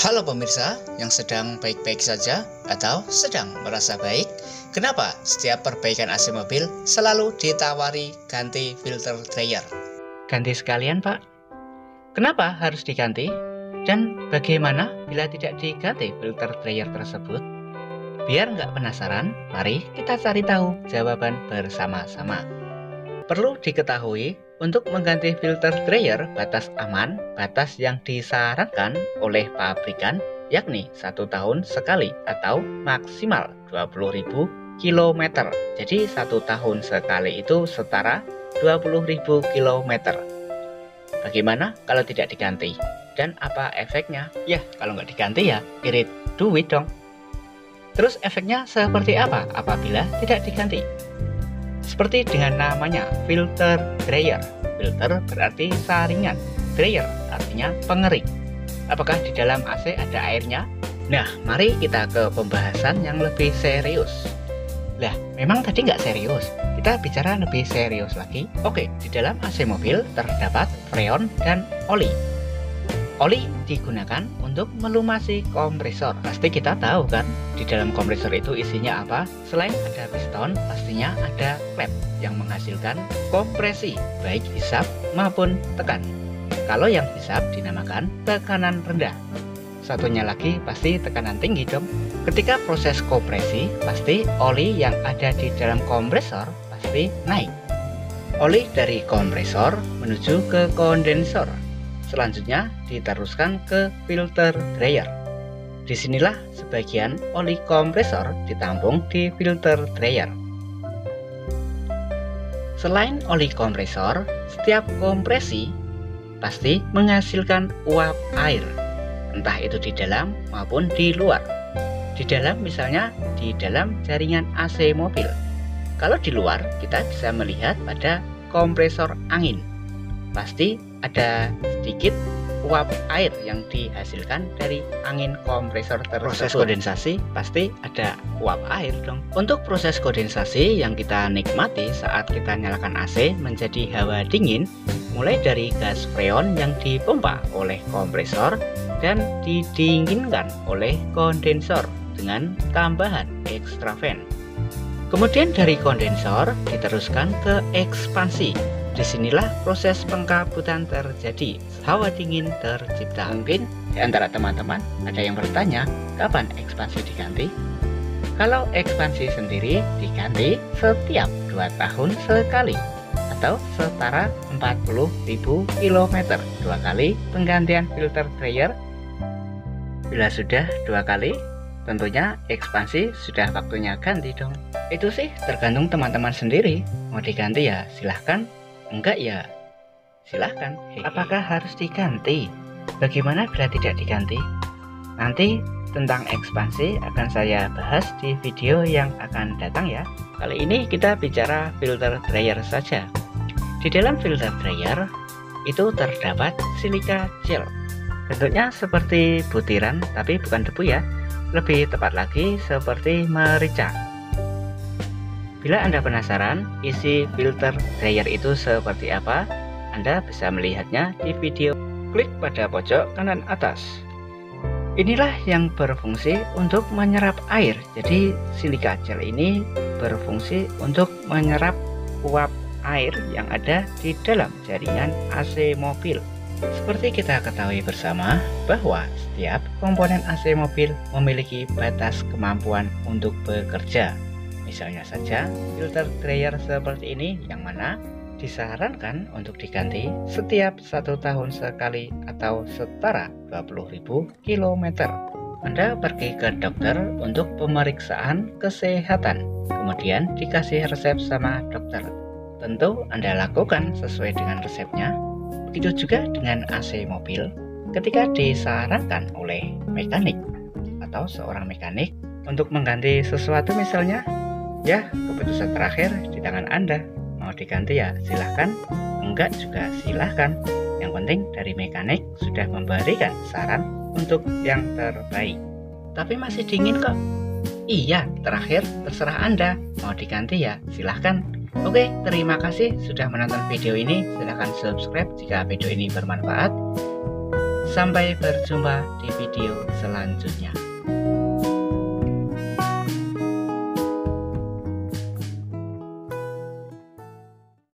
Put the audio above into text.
Halo pemirsa yang sedang baik-baik saja atau sedang merasa baik. Kenapa setiap perbaikan AC mobil selalu ditawari ganti filter dryer? Ganti sekalian, Pak. Kenapa harus diganti? Dan bagaimana bila tidak diganti filter dryer tersebut? Biar nggak penasaran, mari kita cari tahu jawaban bersama-sama. Perlu diketahui untuk mengganti filter dryer batas aman, batas yang disarankan oleh pabrikan yakni satu tahun sekali atau maksimal 20.000 km. Jadi satu tahun sekali itu setara 20.000 km. Bagaimana kalau tidak diganti? Dan apa efeknya? Ya, kalau nggak diganti ya irit duit dong. Terus efeknya seperti apa apabila tidak diganti? Seperti dengan namanya filter dryer. Filter berarti saringan. Dryer artinya pengering. Apakah di dalam AC ada airnya? Nah, mari kita ke pembahasan yang lebih serius. Lah, memang tadi nggak serius. Kita bicara lebih serius lagi. Oke, di dalam AC mobil terdapat freon dan oli. Oli digunakan untuk melumasi kompresor. Pasti kita tahu kan, di dalam kompresor itu isinya apa? Selain ada piston, pastinya ada klep yang menghasilkan kompresi, baik hisap maupun tekan. Kalau yang hisap dinamakan tekanan rendah. Satunya lagi pasti tekanan tinggi dong. Ketika proses kompresi, pasti oli yang ada di dalam kompresor pasti naik. Oli dari kompresor menuju ke kondensor Selanjutnya diteruskan ke filter dryer. Di sinilah sebagian oli kompresor ditampung di filter dryer. Selain oli kompresor, setiap kompresi pasti menghasilkan uap air, entah itu di dalam maupun di luar. Di dalam misalnya di dalam jaringan AC mobil. Kalau di luar kita bisa melihat pada kompresor angin. Pasti ada sedikit uap air yang dihasilkan dari angin kompresor tersebut. Proses kondensasi pasti ada uap air dong. Untuk proses kondensasi yang kita nikmati saat kita nyalakan AC menjadi hawa dingin, mulai dari gas freon yang dipompa oleh kompresor dan didinginkan oleh kondensor dengan tambahan extra fan. Kemudian dari kondensor diteruskan ke ekspansi Di sinilah proses pengkabutan terjadi, hawa dingin tercipta. Mungkin di antara teman-teman ada yang bertanya, kapan ekspansi diganti? Kalau ekspansi sendiri diganti setiap 2 tahun sekali atau setara 40.000 km dua kali penggantian filter dryer. Bila sudah dua kali tentunya ekspansi sudah waktunya ganti dong. Itu sih tergantung teman-teman sendiri. Mau diganti ya silahkan Enggak ya? Silahkan. Apakah harus diganti? Bagaimana bila tidak diganti? Nanti tentang ekspansi akan saya bahas di video yang akan datang ya. Kali ini kita bicara filter dryer saja. Di dalam filter dryer itu terdapat silika gel. Bentuknya seperti butiran tapi bukan debu ya. Lebih tepat lagi seperti merica. Bila Anda penasaran isi filter dryer itu seperti apa, Anda bisa melihatnya di video. Klik pada pojok kanan atas. Inilah yang berfungsi untuk menyerap air. Jadi silika gel ini berfungsi untuk menyerap uap air yang ada di dalam jaringan AC mobil. Seperti kita ketahui bersama bahwa setiap komponen AC mobil memiliki batas kemampuan untuk bekerja. Misalnya saja filter dryer seperti ini yang mana disarankan untuk diganti setiap satu tahun sekali atau setara 20.000 km. Anda pergi ke dokter untuk pemeriksaan kesehatan, kemudian dikasih resep sama dokter. Tentu Anda lakukan sesuai dengan resepnya. Begitu juga dengan AC mobil, ketika disarankan oleh mekanik atau seorang mekanik untuk mengganti sesuatu misalnya Ya, keputusan terakhir di tangan Anda. Mau diganti ya silahkan, enggak juga silahkan. Yang penting dari mekanik sudah memberikan saran untuk yang terbaik. Tapi masih dingin kok. Iya, terakhir terserah Anda. Mau diganti ya silahkan. Oke, terima kasih sudah menonton video ini. Silahkan subscribe jika video ini bermanfaat. Sampai berjumpa di video selanjutnya.